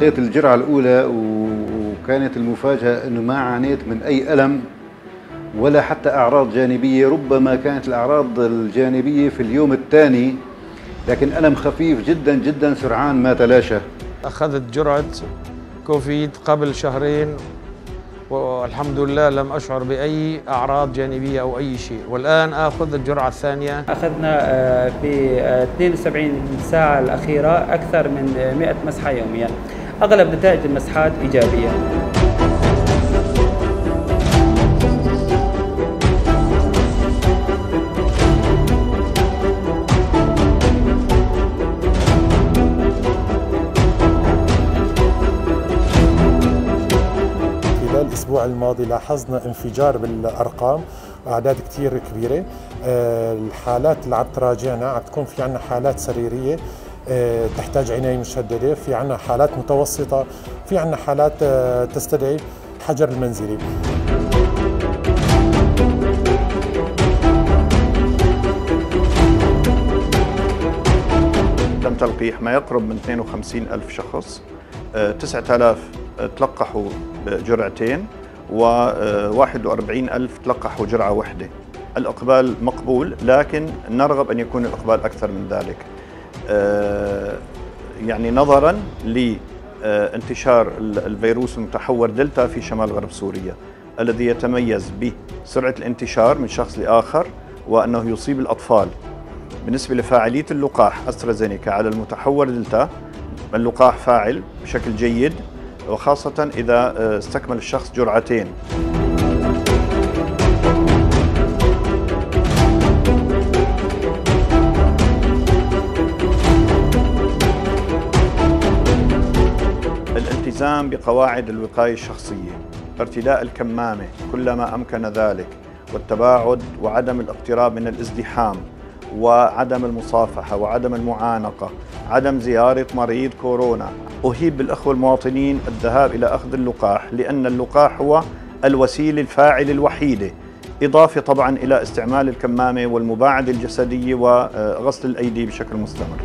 تلقيت الجرعة الأولى وكانت المفاجأة أنه ما عانيت من أي ألم ولا حتى أعراض جانبية ربما كانت الأعراض الجانبية في اليوم الثاني لكن ألم خفيف جدا جدا سرعان ما تلاشى. أخذت جرعة كوفيد قبل شهرين والحمد لله لم أشعر بأي أعراض جانبية أو أي شيء. والآن أخذ الجرعة الثانية. أخذنا آه، في 72 ساعة الأخيرة أكثر من 100 مسحة يوميا. أغلب نتائج المسحات إيجابية. خلال الأسبوع الماضي لاحظنا انفجار بالأرقام أعداد كثير كبيرة. آه، الحالات اللي عم تراجعنا عم تكون في عنا حالات سريرية. تحتاج عناية مشددة. في عنا حالات متوسطة في عنا حالات آه، تستدعي حجر المنزلي. تم تلقيح ما يقرب من 52 ألف شخص. آه، 9000 تلقحوا جرعتين و41 ألف تلقحوا جرعة واحدة الإقبال مقبول لكن نرغب أن يكون الإقبال أكثر من ذلك. آه، يعني نظرا لانتشار الفيروس المتحور دلتا في شمال غرب سوريا الذي يتميز بسرعة الانتشار من شخص لآخر وأنه يصيب الأطفال. بالنسبة لفاعلية اللقاح أسترازينيكا على المتحور دلتا اللقاح فاعل بشكل جيد وخاصة إذا آه، استكمل الشخص جرعتين. الالتزام بقواعد الوقاية الشخصية ارتداء الكمامة كلما أمكن ذلك والتباعد وعدم الاقتراب من الازدحام وعدم المصافحة وعدم المعانقة عدم زيارة مريض كورونا. أهيب بالأخوة المواطنين الذهاب إلى أخذ اللقاح لأن اللقاح هو الوسيلة الفاعلة الوحيدة. إضافة طبعا إلى استعمال الكمامة والمباعدة الجسدية وغسل الأيدي بشكل مستمر.